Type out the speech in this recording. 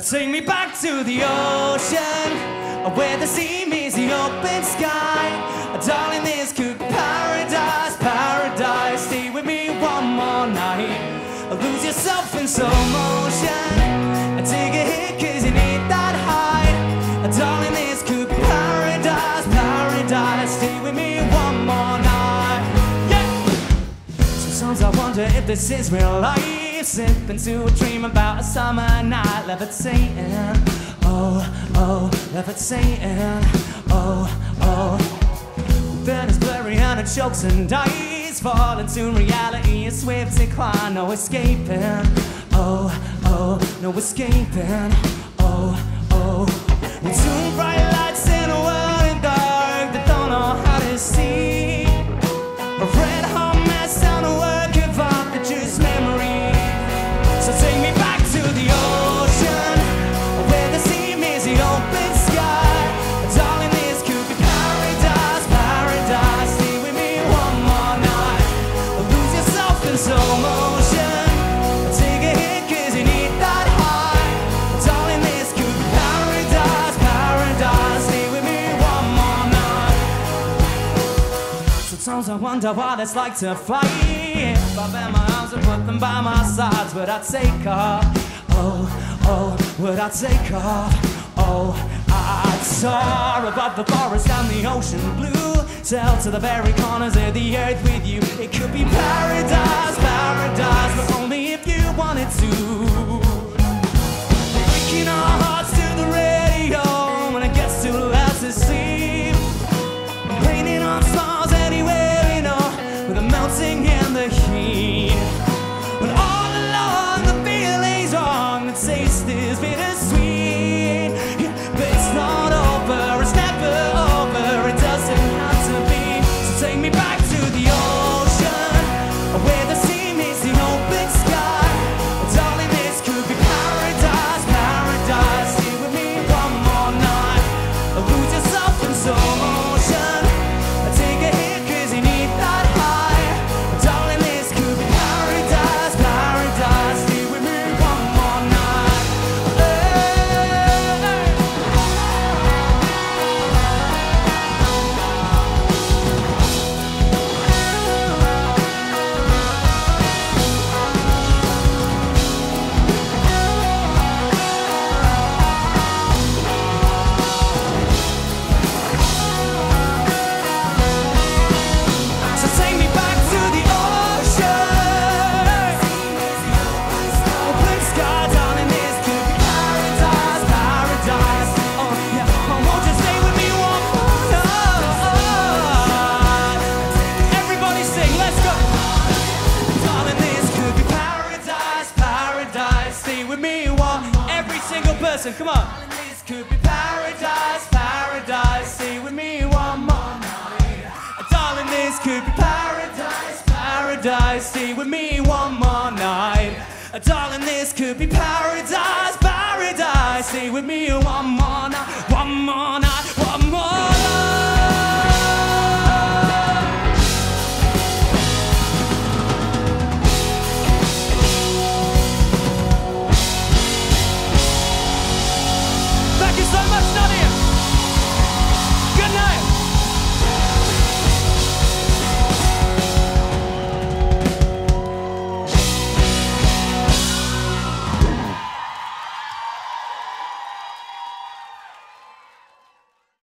Take me back to the ocean where the sea meets the open sky. Darling, this could be paradise, paradise. Stay with me one more night. Lose yourself in slow motion. Take a hit cause you need that high. Darling, this could be paradise, paradise. Stay with me one more night. Yeah! Sometimes I wonder if this is real life. Slip into a dream about a summer night, levitating. Oh, oh, levitating. Oh, oh. Then it's blurry and it chokes and dies. Fall into reality, a swift decline, no escaping. Oh, oh, no escaping. I wonder what it's like to fight. I bend my arms and put them by my sides, would I take off? Oh, oh, would I take off? Oh, I'd soar above the forest and the ocean blue. Sail to the very corners of the earth with you. It could be person, come on. This could be paradise, paradise. Stay with me one more night. Darling, this could be paradise, paradise. Stay with me one more night. Darling, this could be paradise, paradise. Stay with me